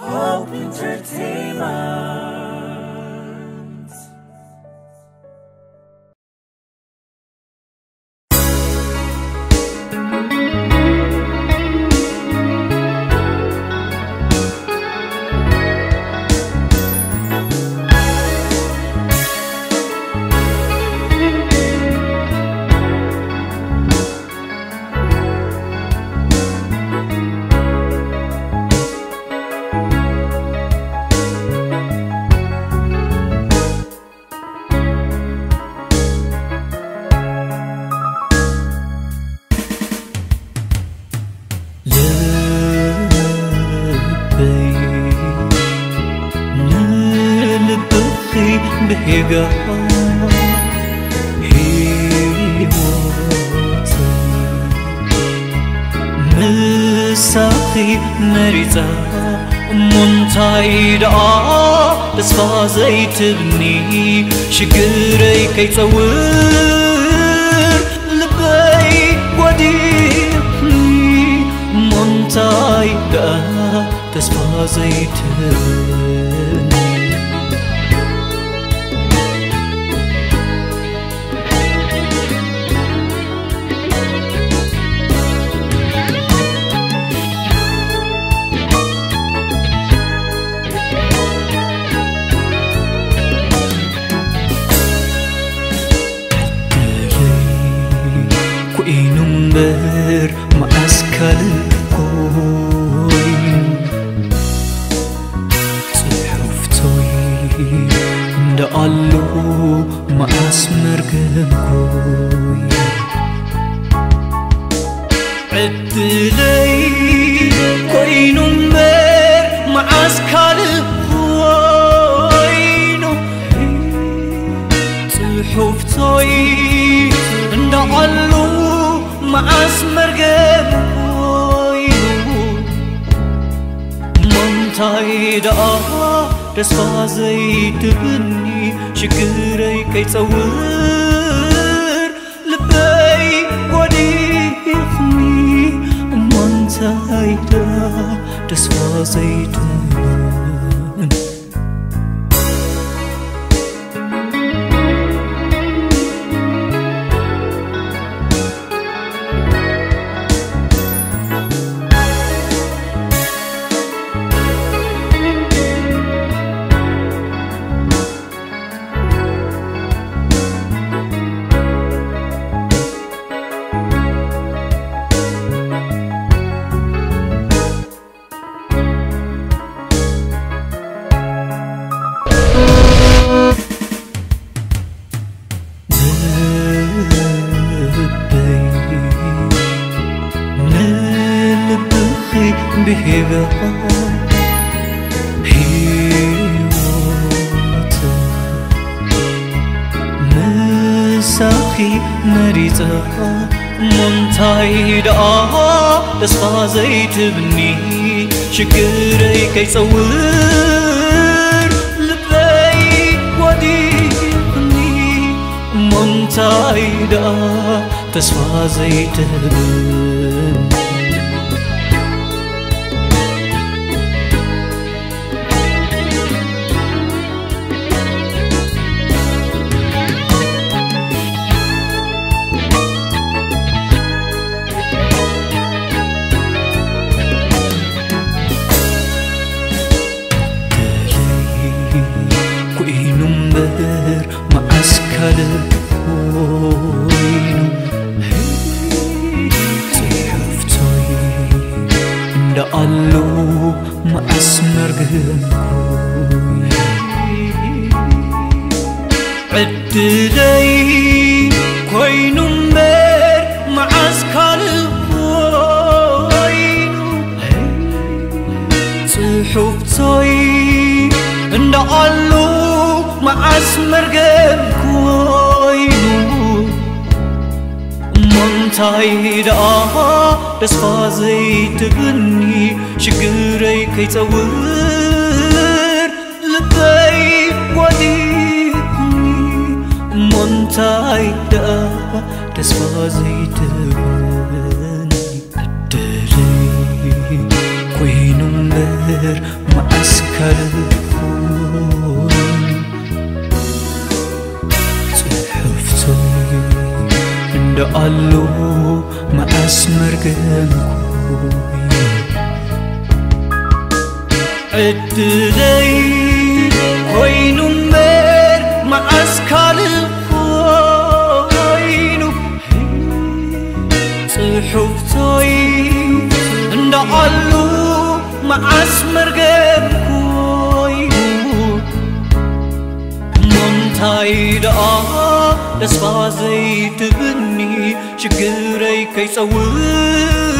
Hope Entertainment. 네가 ሂወት ምሳኺ መሪፃ እንደ ኣለኹ መዓስ መርገምኩይ ዕድለይ ኮይኑ እምበር መዓስ ካልእ ኮይኑ ፅሑፍቶይ እንደ ኣሉ መዓስ መርገም ኮይኑ ምንታይ ደኣ desfazem tâni și cârei că-i țăur Lăpăi guadifni mânțai da desfazem tâni بهبها ሕይወት ምሳኺ መሪፀ ሞንታይ ደኣ ደስታ ዘይትብኒ ሽግረይ ከይፀውር ልበይ ወዲብኒ ሞንታይ ደኣ ተስፋ ዘይትህብር ارقمكم عدلي كوينو مر معسكر وينو صحفتي اندقلو معس مرقمكم ሞንታይ ዳኣ ተስፋ ዘይትግኒ ሽግረይ ከይፀውር ልበይ ዋዲኩኒ ሞንታይ ዳኣ ዘይትግኒ ዕድለይ ኮይኑ እምበር عند الله ما اسمر جنكوي عد داي وينو مير ما اسكال الخوينو صحف توي عند الله ما اسمر جنكوي من تايد الله da sva zai tuni chigurei kai sawu